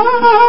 Ah!